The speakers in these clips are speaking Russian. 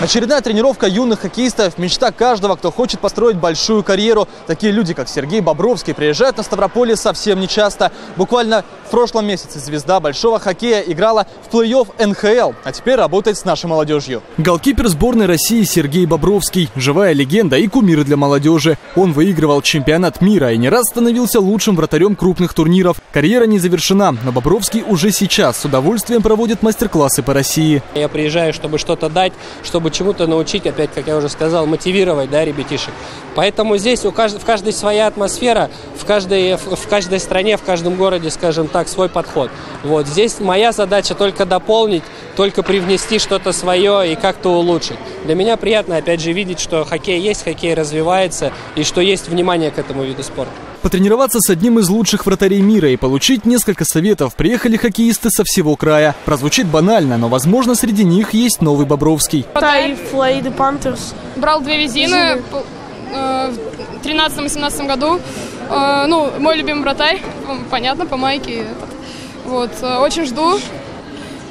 Очередная тренировка юных хоккеистов – мечта каждого, кто хочет построить большую карьеру. Такие люди, как Сергей Бобровский, приезжают на Ставрополье совсем нечасто. Буквально в прошлом месяце звезда большого хоккея играла в плей-офф НХЛ, а теперь работает с нашей молодежью. Голкипер сборной России Сергей Бобровский – живая легенда и кумир для молодежи. Он выигрывал чемпионат мира и не раз становился лучшим вратарем крупных турниров. Карьера не завершена, но Бобровский уже сейчас с удовольствием проводит мастер-классы по России. Я приезжаю, чтобы что-то дать, чтобы чему-то научить, опять, как я уже сказал, мотивировать, да, ребятишек. Поэтому здесь у кажд... в каждой своя атмосфера, в каждой, в каждой стране, в каждом городе, скажем так, свой подход. Вот здесь моя задача только дополнить, только привнести что-то свое и как-то улучшить. Для меня приятно, опять же, видеть, что хоккей есть, хоккей развивается и что есть внимание к этому виду спорта. Потренироваться с одним из лучших вратарей мира и получить несколько советов приехали хоккеисты со всего края. Прозвучит банально, но, возможно, среди них есть новый Бобровский. Брал две визины э, в 13-18 году. Э, ну, мой любимый вратарь, понятно, по майке. Вот, э, очень жду.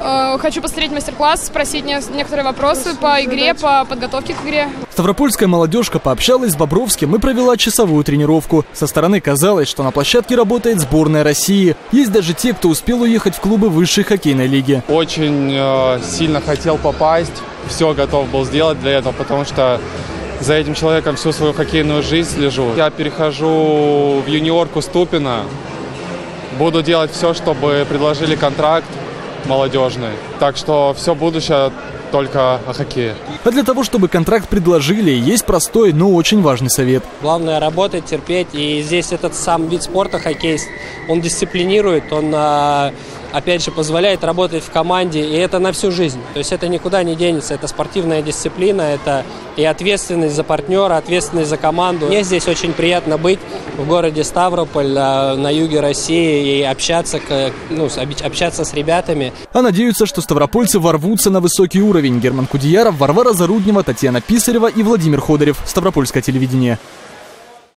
Хочу посмотреть мастер-класс, спросить некоторые вопросы по игре, по подготовке к игре. Ставропольская молодежка пообщалась с Бобровским и провела часовую тренировку. Со стороны казалось, что на площадке работает сборная России. Есть даже те, кто успел уехать в клубы высшей хоккейной лиги. Очень э, сильно хотел попасть, все готов был сделать для этого, потому что за этим человеком всю свою хоккейную жизнь слежу. Я перехожу в юниорку Ступина, буду делать все, чтобы предложили контракт молодежный. Так что все будущее только о хоккее. А для того, чтобы контракт предложили, есть простой, но очень важный совет. Главное работать, терпеть. И здесь этот сам вид спорта, хоккей, он дисциплинирует, он а, опять же, позволяет работать в команде, и это на всю жизнь. То есть это никуда не денется, это спортивная дисциплина, это и ответственность за партнера, ответственность за команду. Мне здесь очень приятно быть в городе Ставрополь, а, на юге России, и общаться, ну, общаться с ребятами. А надеются, что ставропольцы ворвутся на высокий уровень. Герман Кудеяров, Варвара Заруднева, Татьяна Писарева и Владимир Ходорев. Ставропольское телевидение.